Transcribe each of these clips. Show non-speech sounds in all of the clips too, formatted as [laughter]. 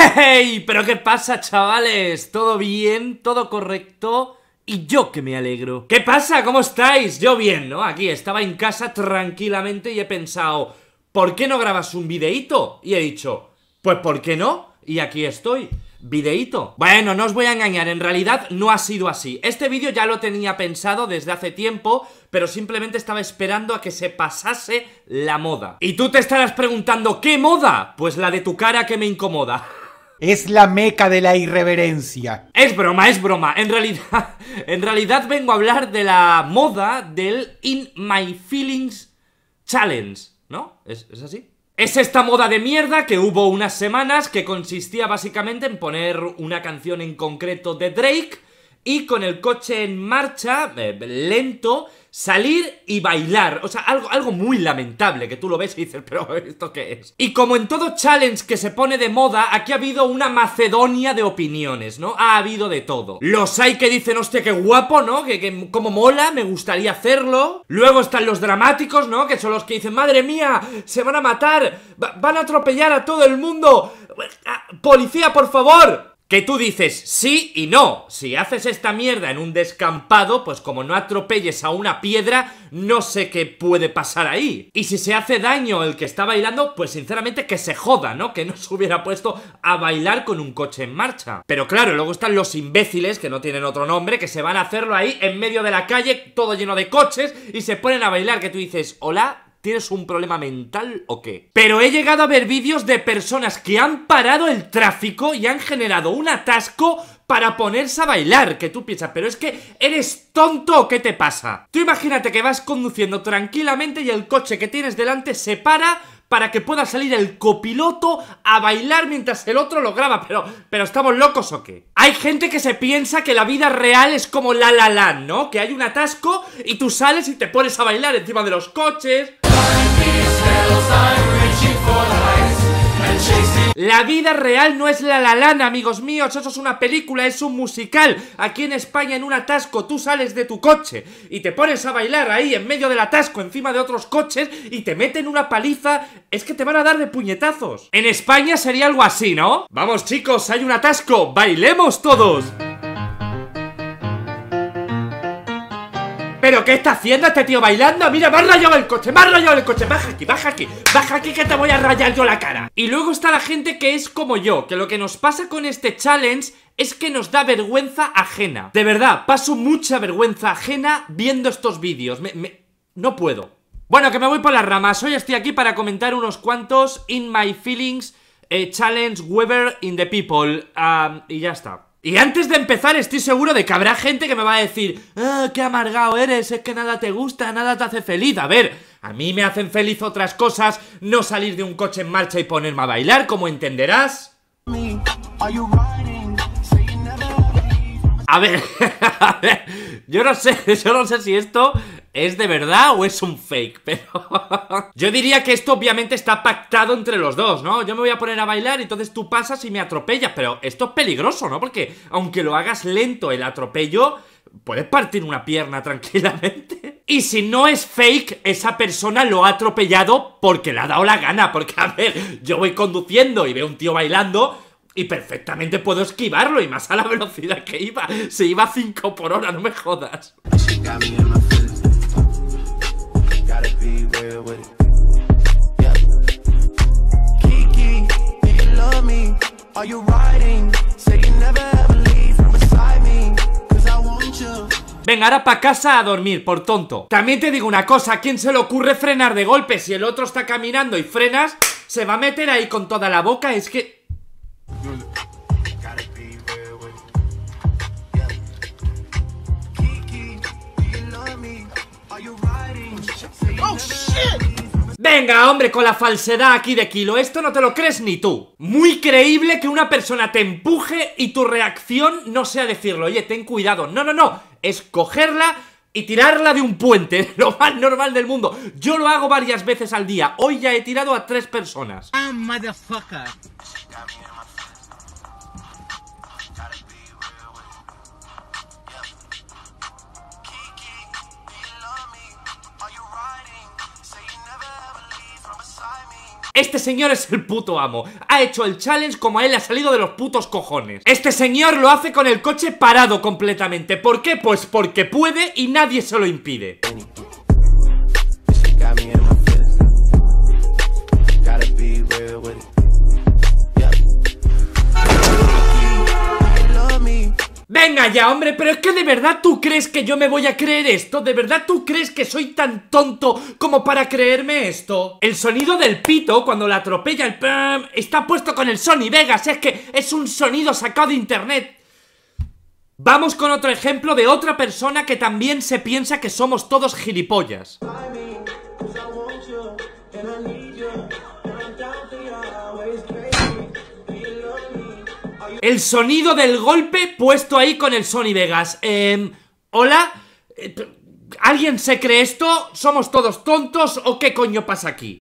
[laughs] ¡Hey! ¿Pero qué pasa, chavales? ¿Todo bien? ¿Todo correcto? Y yo que me alegro. ¿Qué pasa? ¿Cómo estáis? Yo bien, ¿no? Aquí estaba en casa tranquilamente y he pensado, ¿por qué no grabas un videíto? Y he dicho, pues ¿por qué no? Y aquí estoy. ¿Videíto? Bueno, no os voy a engañar, en realidad no ha sido así. Este vídeo ya lo tenía pensado desde hace tiempo, pero simplemente estaba esperando a que se pasase la moda. Y tú te estarás preguntando, ¿qué moda? Pues la de tu cara que me incomoda. [laughs] Es la meca de la irreverencia. Es broma, es broma. En realidad, [laughs] en realidad vengo a hablar de la moda del In My Feelings Challenge, ¿no? ¿Es, así? Es esta moda de mierda que hubo unas semanas que consistía básicamente en poner una canción en concreto de Drake y con el coche en marcha, eh, lento, salir y bailar. O sea, algo, algo muy lamentable que tú lo ves y dices, pero ¿esto qué es? Y como en todo challenge que se pone de moda, aquí ha habido una macedonia de opiniones, ¿no? Ha habido de todo. Los hay que dicen, hostia, qué guapo, ¿no? Que, que como mola, me gustaría hacerlo. Luego están los dramáticos, ¿no? Que son los que dicen, madre mía, se van a matar, van a atropellar a todo el mundo. Ah, policía, por favor. Que tú dices sí y no. Si haces esta mierda en un descampado, pues como no atropelles a una piedra, no sé qué puede pasar ahí. Y si se hace daño el que está bailando, pues sinceramente que se joda, ¿no? Que no se hubiera puesto a bailar con un coche en marcha. Pero claro, luego están los imbéciles, que no tienen otro nombre, que se van a hacerlo ahí en medio de la calle, todo lleno de coches, y se ponen a bailar, que tú dices, hola, ¿Tienes un problema mental o qué? Pero he llegado a ver vídeos de personas que han parado el tráfico y han generado un atasco para ponerse a bailar, que tú piensas, pero es que eres tonto o qué te pasa. Tú imagínate que vas conduciendo tranquilamente y el coche que tienes delante se para para que pueda salir el copiloto a bailar mientras el otro lo graba. Pero, pero ¿estamos locos o qué? Hay gente que se piensa que la vida real es como la la la, ¿no? Que hay un atasco y tú sales y te pones a bailar encima de los coches. La vida real no es la la lana, amigos míos, eso es una película, es un musical. Aquí en España, en un atasco, tú sales de tu coche y te pones a bailar ahí en medio del atasco, encima de otros coches, y te meten una paliza, es que te van a dar de puñetazos. En España sería algo así, ¿no? Vamos chicos, hay un atasco, bailemos todos. ¿Pero qué está haciendo este tío bailando? Mira, me ha rayado el coche, me ha rayado el coche. Baja aquí, baja aquí, baja aquí que te voy a rayar yo la cara. Y luego está la gente que es como yo Que lo que nos pasa con este challenge es que nos da vergüenza ajena. De verdad, paso mucha vergüenza ajena viendo estos vídeos. Me, No puedo. Bueno, que me voy por las ramas. Hoy estoy aquí para comentar unos cuantos In My Feelings eh, Challenge Weber in the People. Y ya está y antes de empezar estoy seguro de que habrá gente que me va a decir ah, qué amargado eres, es que nada te gusta, nada te hace feliz A ver, a mí me hacen feliz otras cosas, no salir de un coche en marcha y ponerme a bailar, como entenderás. A ver, [laughs] a ver, yo no sé, [laughs] yo no sé si esto ¿Es de verdad o es un fake? [laughs] Pero... Yo diría que esto obviamente está pactado entre los dos, ¿no? Yo me voy a poner a bailar y entonces tú pasas y me atropellas Pero esto es peligroso, ¿no? Porque aunque lo hagas lento el atropello Puedes partir una pierna [laughs] tranquilamente Y si no es fake, esa persona lo ha atropellado porque le ha dado la gana Porque, a ver, yo voy conduciendo y veo un tío bailando y perfectamente puedo esquivarlo y más a la velocidad que iba. Se iba a 5 por hora, no me jodas. Venga, ahora pa' casa a dormir, por tonto. También te digo una cosa, ¿a quién se le ocurre frenar de golpe? Si el otro está caminando y frenas, se va a meter ahí con toda la boca. Es que... Venga, hombre, con la falsedad aquí de kilo, esto no te lo crees ni tú. Muy creíble que una persona te empuje y tu reacción no sea decirlo, oye, ten cuidado. No, no, no, es cogerla y tirarla de un puente, [laughs] lo más normal del mundo. Yo lo hago varias veces al día. Hoy ya he tirado a tres personas. Ah. Este señor es el puto amo. Ha hecho el challenge como a él ha salido de los putos cojones. Este señor lo hace con el coche parado completamente. ¿Por qué? Pues porque puede y nadie se lo impide. Venga ya, hombre, pero es que de verdad tú crees que yo me voy a creer esto, de verdad tú crees que soy tan tonto como para creerme esto. El sonido del pito cuando la atropella el pam está puesto con el Sony Vegas, es que es un sonido sacado de internet. Vamos con otro ejemplo de otra persona que también se piensa que somos todos gilipollas. El sonido del golpe puesto ahí con el Sony Vegas. Eh, Hola. ¿Alguien se cree esto? ¿Somos todos tontos o qué coño pasa aquí?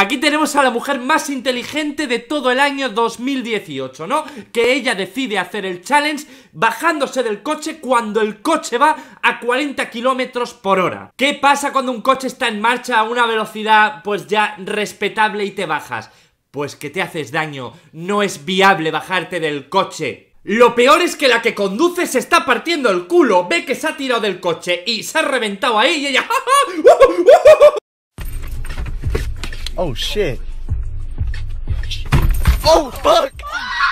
Aquí tenemos a la mujer más inteligente de todo el año 2018, ¿no? Que ella decide hacer el challenge bajándose del coche cuando el coche va a 40 kilómetros por hora. ¿Qué pasa cuando un coche está en marcha a una velocidad pues ya respetable y te bajas? Pues que te haces daño, no es viable bajarte del coche. Lo peor es que la que conduce se está partiendo el culo, ve que se ha tirado del coche y se ha reventado ahí y ella... Oh shit. Oh fuck.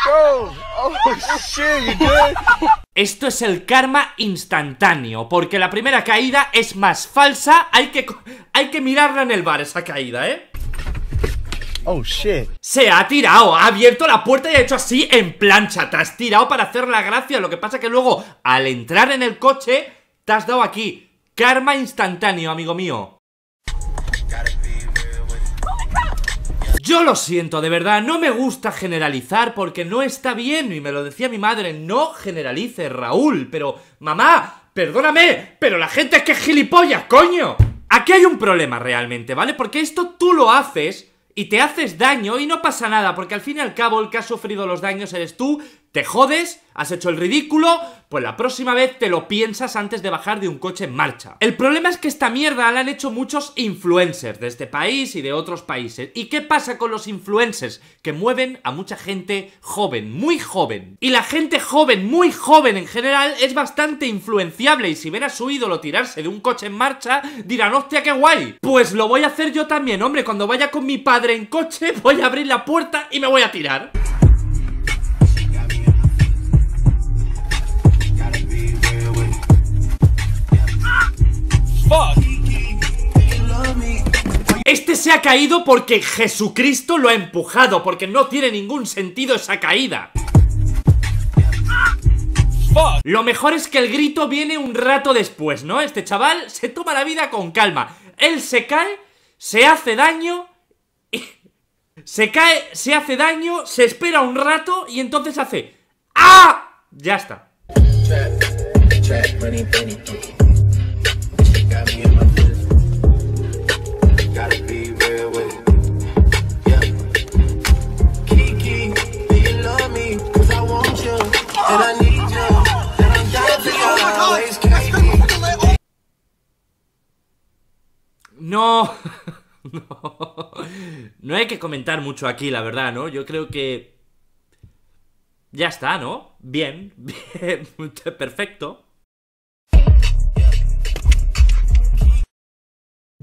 Bro. Oh shit, you good? Esto es el karma instantáneo, porque la primera caída es más falsa, hay que, hay que mirarla en el bar esa caída, ¿eh? Oh shit. Se ha tirado, ha abierto la puerta y ha hecho así en plancha, te has tirado para hacer la gracia, lo que pasa que luego, al entrar en el coche, te has dado aquí. Karma instantáneo, amigo mío. Yo lo siento, de verdad, no me gusta generalizar porque no está bien, y me lo decía mi madre, no generalices, Raúl, pero, mamá, perdóname, pero la gente es que es gilipollas, coño. Aquí hay un problema realmente, ¿vale? Porque esto tú lo haces y te haces daño y no pasa nada, porque al fin y al cabo el que ha sufrido los daños eres tú, te jodes, has hecho el ridículo, pues la próxima vez te lo piensas antes de bajar de un coche en marcha. El problema es que esta mierda la han hecho muchos influencers de este país y de otros países. ¿Y qué pasa con los influencers? Que mueven a mucha gente joven, muy joven. Y la gente joven, muy joven en general, es bastante influenciable y si ven a su ídolo tirarse de un coche en marcha, dirán, hostia, qué guay. Pues lo voy a hacer yo también, hombre, cuando vaya con mi padre en coche, voy a abrir la puerta y me voy a tirar. Se ha caído porque Jesucristo lo ha empujado, porque no tiene ningún sentido esa caída. Lo mejor es que el grito viene un rato después, ¿no? Este chaval se toma la vida con calma. Él se cae, se hace daño, [laughs] se cae, se hace daño, se espera un rato y entonces hace ¡Ah! Ya está. No, [laughs] no, no hay que comentar mucho aquí, la verdad, ¿no? Yo creo que ya está, ¿no? Bien, [laughs] bien, perfecto.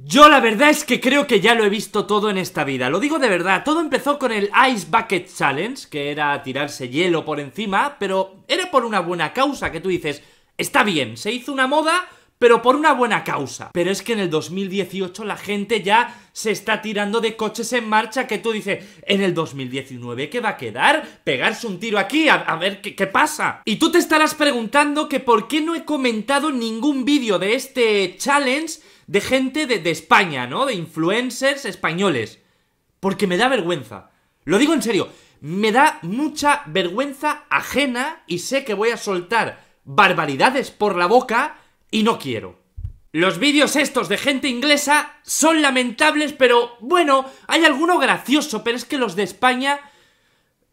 Yo la verdad es que creo que ya lo he visto todo en esta vida, lo digo de verdad, todo empezó con el Ice Bucket Challenge, que era tirarse hielo por encima, pero era por una buena causa, que tú dices, está bien, se hizo una moda, pero por una buena causa. Pero es que en el 2018 la gente ya se está tirando de coches en marcha que tú dices, en el 2019, ¿qué va a quedar? Pegarse un tiro aquí a, ver qué, qué pasa. Y tú te estarás preguntando que por qué no he comentado ningún vídeo de este challenge de gente de, de España, ¿no? De influencers españoles. Porque me da vergüenza. Lo digo en serio, me da mucha vergüenza ajena y sé que voy a soltar barbaridades por la boca y no quiero. Los vídeos estos de gente inglesa son lamentables, pero bueno, hay alguno gracioso, pero es que los de España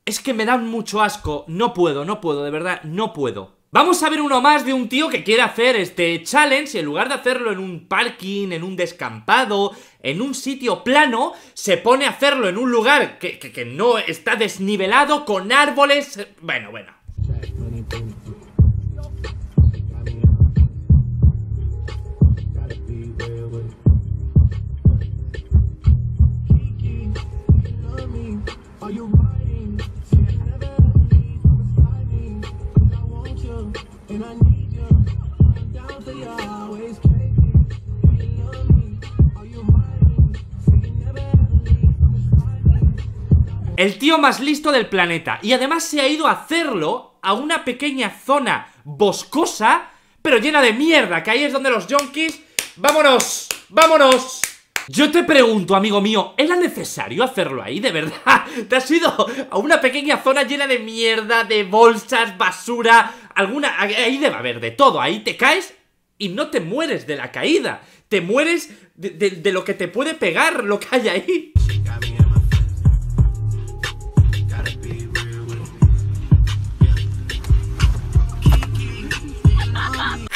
es que me dan mucho asco. No puedo, no puedo, de verdad, no puedo. Vamos a ver uno más de un tío que quiere hacer este challenge y en lugar de hacerlo en un parking, en un descampado, en un sitio plano, se pone a hacerlo en un lugar que, que- no está desnivelado, con árboles... Bueno, bueno. El tío más listo del planeta. Y además se ha ido a hacerlo a una pequeña zona boscosa, pero llena de mierda, que ahí es donde los yonkis... ¡Vámonos! ¡Vámonos! Yo te pregunto, amigo mío, ¿era necesario hacerlo ahí, de verdad? [laughs] ¿Te has ido a una pequeña zona llena de mierda, de bolsas, basura, alguna... Ahí debe haber de todo, ahí te caes y no te mueres de la caída, te mueres de, de- de lo que te puede pegar, lo que hay ahí.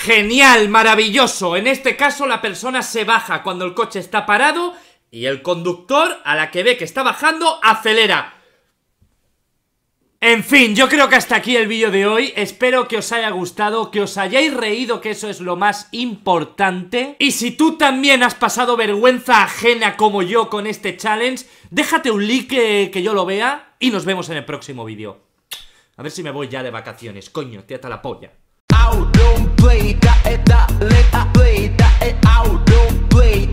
Genial, maravilloso. En este caso la persona se baja cuando el coche está parado y el conductor, a la que ve que está bajando, acelera. En fin, yo creo que hasta aquí el vídeo de hoy. Espero que os haya gustado, que os hayáis reído, que eso es lo más importante. Y si tú también has pasado vergüenza ajena como yo con este challenge, déjate un like que, yo lo vea y nos vemos en el próximo vídeo. A ver si me voy ya de vacaciones, coño, te ata la polla. don't play, that, eh, that, let, that, play, that, eh, out, don't play,